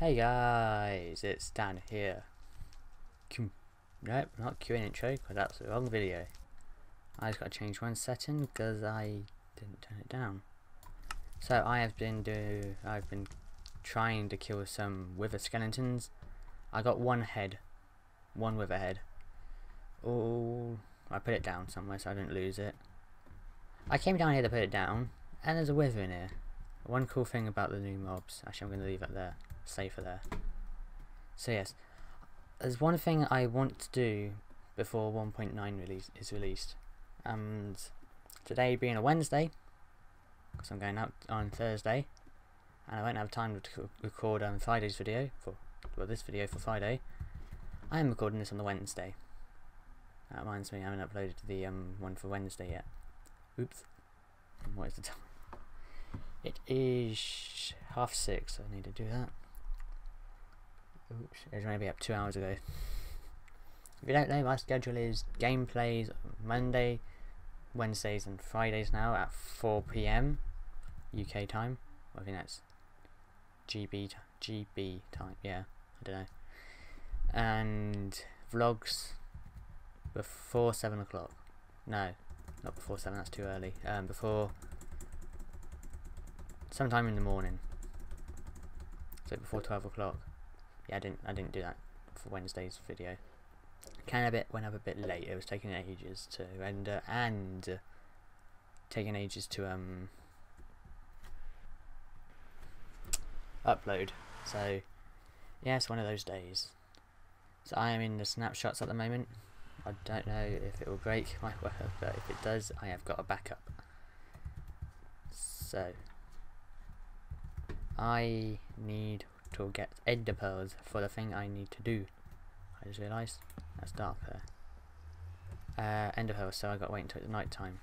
Hey guys, it's Dan here. Q nope, not Q intro, because that's the wrong video. I just got to change one setting because I didn't turn it down. So I have been do I've been trying to kill some wither skeletons. I got one head, one wither head. Oh, I put it down somewhere so I didn't lose it. I came down here to put it down, and there's a wither in here. One cool thing about the new mobs, actually I'm going to leave it there safer there. So yes, there's one thing I want to do before 1.9 release is released, and today being a Wednesday, because I'm going out on Thursday, and I won't have time to record on Friday's video for well this video for Friday. I am recording this on the Wednesday. That reminds me, I haven't uploaded the um, one for Wednesday yet. Oops. What is the time? It is half six. I need to do that. Oops, it was maybe up two hours ago. If you don't know, my schedule is gameplays Monday, Wednesdays and Fridays now at 4pm UK time. I think that's GB, GB time, yeah, I don't know. And vlogs before 7 o'clock. No, not before 7, that's too early. Um, before sometime in the morning. So before 12 o'clock yeah, I didn't I didn't do that for Wednesday's video. Kind of bit went up a bit late. It was taking ages to render and taking ages to um upload. So yeah, it's one of those days. So I am in the snapshots at the moment. I don't know if it will break my word, but if it does, I have got a backup. So I need to get ender pearls for the thing I need to do. I just realised that's dark there. Uh, ender pearls, so I got to wait until it's night time.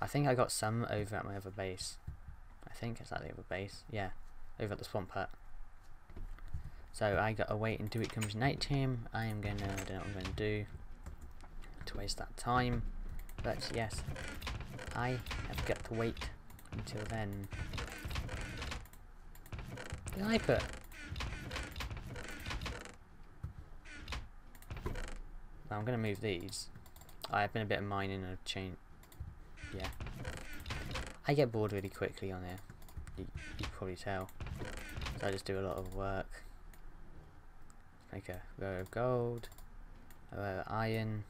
I think I got some over at my other base. I think it's at the other base. Yeah, over at the swamp hut. So I got to wait until it comes night time. I am gonna, I don't know what I'm gonna do to waste that time. But yes, I have got to wait until then I put? I'm going to move these. I've been a bit of mining and chain. Yeah. I get bored really quickly on here. You, you probably tell. So I just do a lot of work. Make a row of gold, a row of iron,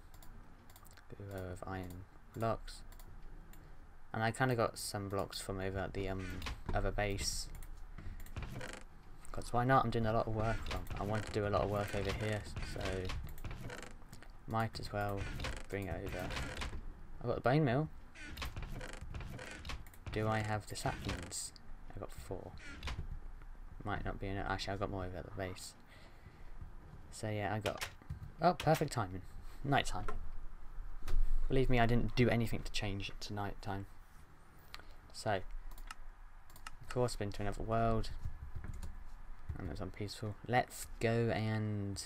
a row of iron blocks. And I kind of got some blocks from over at the um, other base because why not? I'm doing a lot of work. Well, I want to do a lot of work over here, so might as well bring it over. I've got the bone meal. Do I have the saplings? I've got four. Might not be enough. Actually, I've got more over at the base. So yeah, I got... Oh, perfect timing. Night time. Believe me, I didn't do anything to change it to night time. So, of course, been to another world and it's unpeaceful. Let's go and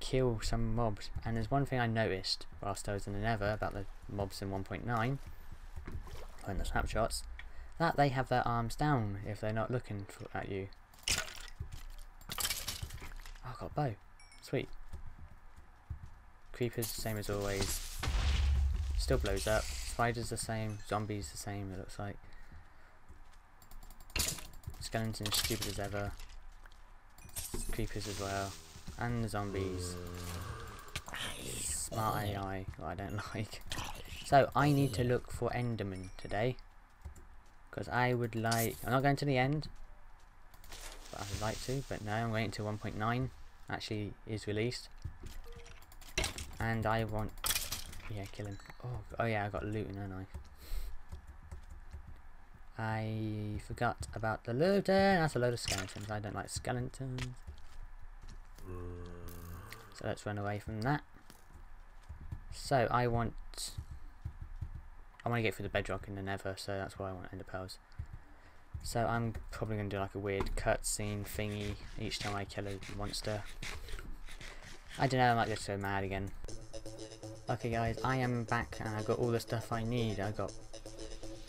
kill some mobs. And there's one thing I noticed whilst I was in the nether about the mobs in 1.9, or in the snapshots, that they have their arms down if they're not looking for, at you. Oh, I got bow. Sweet. Creepers, same as always. Still blows up. Spiders the same. Zombies the same, it looks like. Skeleton stupid as ever. Creepers as well. And the zombies. Smart AI, I don't like. So I need to look for Enderman today. Because I would like... I'm not going to the end. But I would like to. But no, I'm waiting until 1.9 actually is released. And I want... Yeah, kill him. Oh, oh yeah, I got looting, don't I? I forgot about the looting. That's a load of skeletons. I don't like skeletons. So let's run away from that. So I want... I want to get through the bedrock in the nether, so that's why I want ender pearls. So I'm probably going to do like a weird cutscene thingy each time I kill a monster. I don't know, I might get so mad again. Okay guys, I am back and I've got all the stuff I need. I've got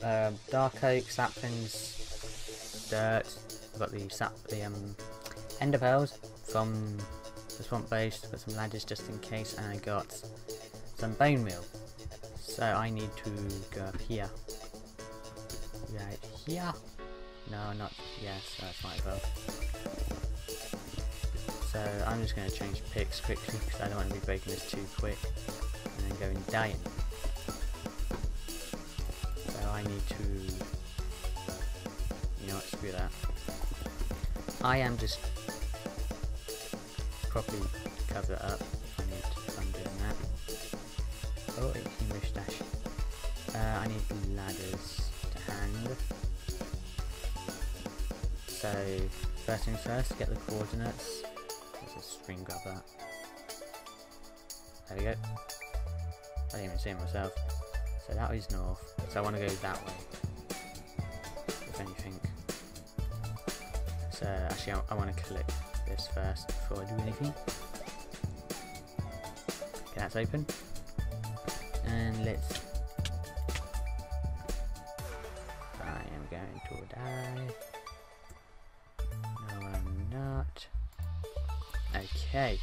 um, dark oak, saplings, dirt. I've got the sap, the um, ender pearls from the swamp base. Got some ladders just in case, and I got some bone meal. So I need to go up here. Right here. No, not yes. That's as well. So I'm just going to change picks quickly because I don't want to be breaking this too quick and then going dying. I need to, you know what, screw that. I am just properly cover it up if I need to, if I'm doing that. Oh, English dash. Uh, I need ladders to hand. So, first things first, get the coordinates. Let's screen grab that. There we go. I didn't even see it myself. So that is north. So I want to go that way. If anything. So actually I, I want to click this first before I do anything. Okay, that's open. And let's... I am going to die. No, I'm not. Okay.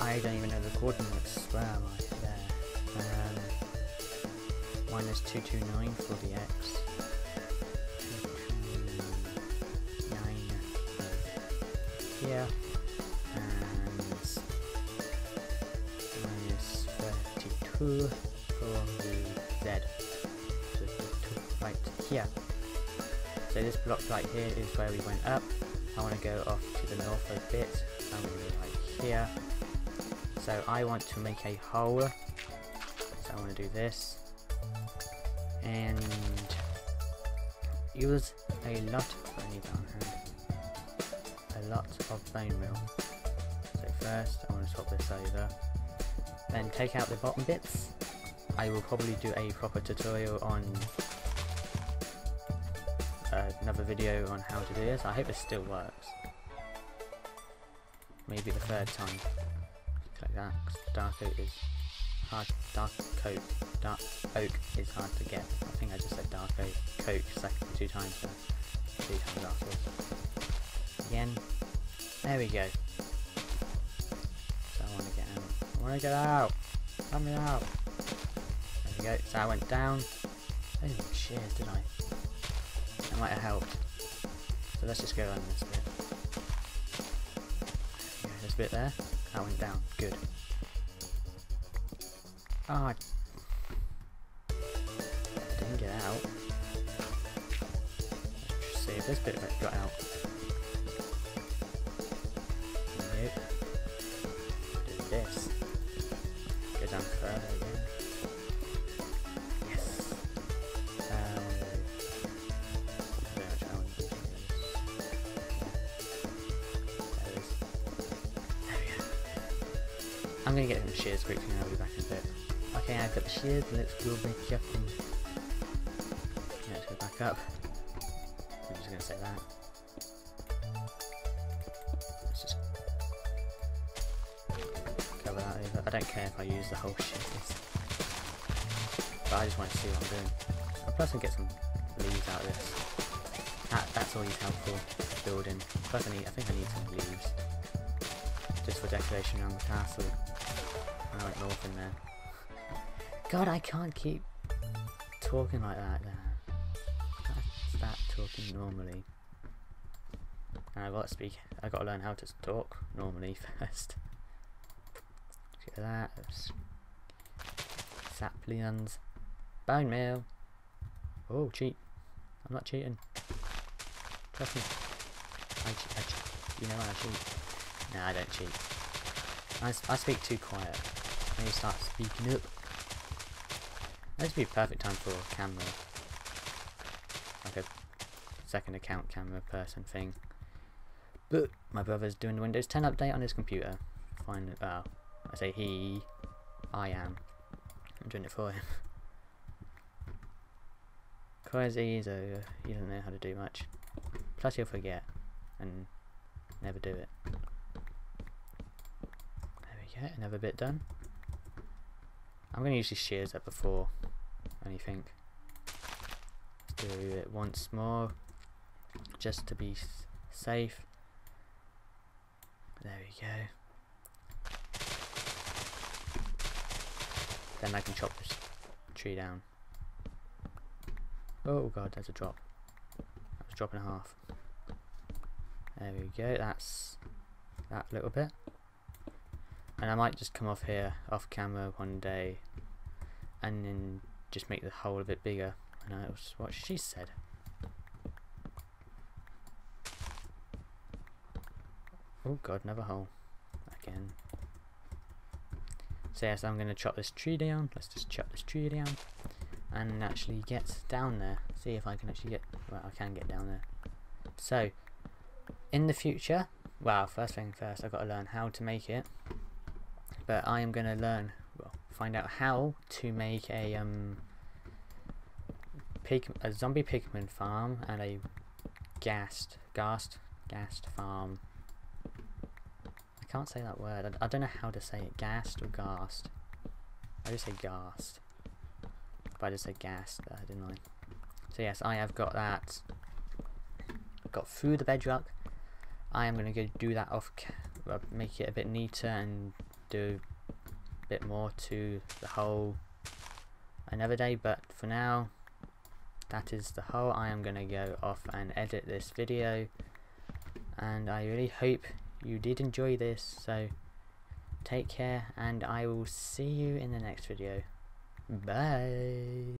I don't even know the coordinates. Where am I? Minus 229 for the X. 229 here. And minus 32 for the Z. So right here. So this block right here is where we went up. I want to go off to the north a bit. I'm going to go right here. So I want to make a hole. I want to do this. And use a lot of. A lot of bone meal. So first I want to swap this over. Then take out the bottom bits. I will probably do a proper tutorial on another video on how to do this. I hope this still works. Maybe the third time. Click that. 'cause dark oak is hard. Dark coat. Dark oak is hard to get. I think I just said dark oak. Coke second two times. So three times afterwards. Again. There we go. So I want to get out. I want to get out. Let me out. There we go. So I went down. I didn't shears, did I? That might have helped. So let's just go on this bit. Yeah, this bit there. That went down. Good. I didn't get out. Let's see if this bit got out. Nope. Do this. Go down further again. Yes. Um. There it we go. I'm gonna get some shears quickly and Okay, I've got the shears, let's go back up let's go back up. I'm just gonna say that. Let's just cover that over. I don't care if I use the whole shears. But I just want to see what I'm doing. Plus I get some leaves out of this. That, that's always helpful building. Plus I need, I think I need some leaves. Just for decoration around the castle. I went north in there. God, I can't keep talking like that now. I start talking normally. And I've got to speak, I've got to learn how to talk normally first. Look at that. That's saplings. Bone meal. Oh, cheat. I'm not cheating. Trust me. I, che- I You know I cheat. No, I don't cheat. I, I speak too quiet. I need to start speaking up. This would be a perfect time for a camera. Like a second account camera person thing. But my brother's doing the Windows 10 update on his computer. Fine. Well, I say he. I am. I'm doing it for him. He's a, he doesn't know how to do much. Plus he'll forget and never do it. There we go, another bit done. I'm going to use these shears up before anything. Let's do it once more. just to be safe. There we go. Then I can chop this tree down. Oh god, there's a drop. That was a drop and a half. There we go, that's that little bit. And I might just come off here, off camera one day, and then just make the whole of it bigger. And that's what she said. Oh god, another hole. Again. So yes, I'm going to chop this tree down. Let's just chop this tree down. And actually get down there. See if I can actually get... Well, I can get down there. So, in the future... Well, first thing first, I've got to learn how to make it. But I am going to learn... Well, find out how to make a... um pig, a zombie pigman farm and a ghast, ghast, ghast farm I can't say that word. I, I don't know how to say it. Gassed or gassed? I just say gassed. But I just said gassed there, didn't I? So yes, I have got that. Got through the bedrock. I am going to go do that off, make it a bit neater and do a bit more to the whole another day. But for now, that is the whole. I am to go off and edit this video. And I really hope you did enjoy this, so take care, and I will see you in the next video. Bye!